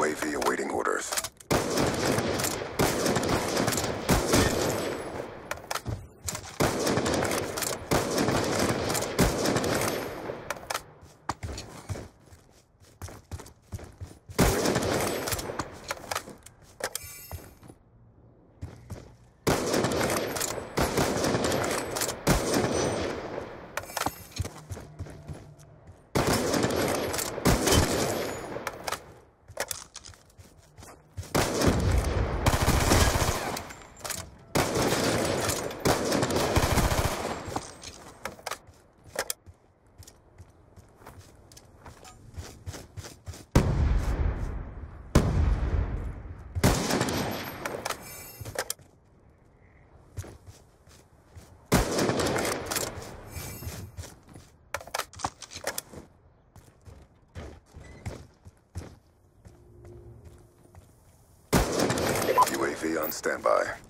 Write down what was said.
UAV awaiting orders. UAV on standby.